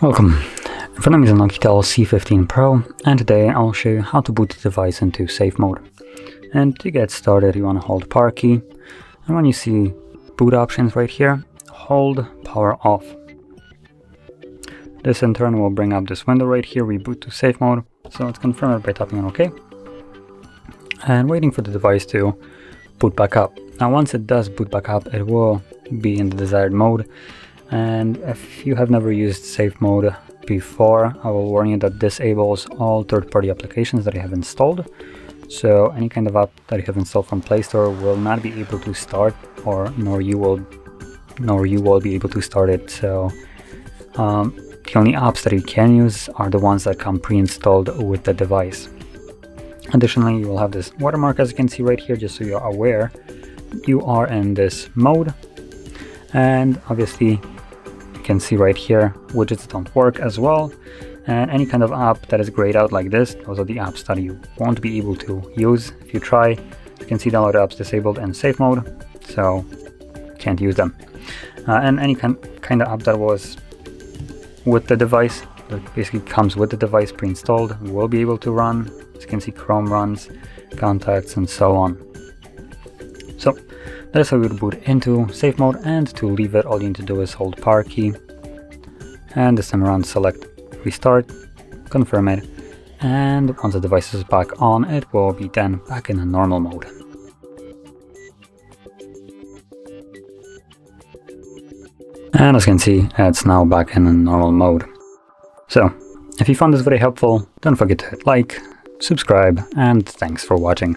Welcome. In front of me is Oukitel C15 Pro and today I'll show you how to boot the device into safe mode. And to get started you want to hold power key and when you see boot options right here, hold power off. This in turn will bring up this window right here, reboot to safe mode. So let's confirm it by tapping on OK. And waiting for the device to boot back up. Now once it does boot back up, it will be in the desired mode. And if you have never used safe mode before, I will warn you that disables all third-party applications that you have installed. So any kind of app that you have installed from Play Store will not be able to start or nor you will nor you will be able to start it. So um, the only apps that you can use are the ones that come pre-installed with the device. Additionally, you will have this watermark as you can see right here, just so you're aware you are in this mode. And obviously, you can see right here, widgets don't work as well. And any kind of app that is grayed out like this, those are the apps that you won't be able to use if you try. You can see download apps disabled in safe mode, so can't use them. Uh, and any kind, kind of app that was with the device that basically comes with the device pre-installed. Will be able to run. As you can see chrome runs contacts and so on. So that's how you would boot into safe mode and to leave it all you need to do is hold power key. And this time around select restart confirm it and once the device is back on it will be then back in a normal mode. And as you can see, it's now back in a normal mode. So, if you found this very helpful, don't forget to hit like, subscribe, and thanks for watching.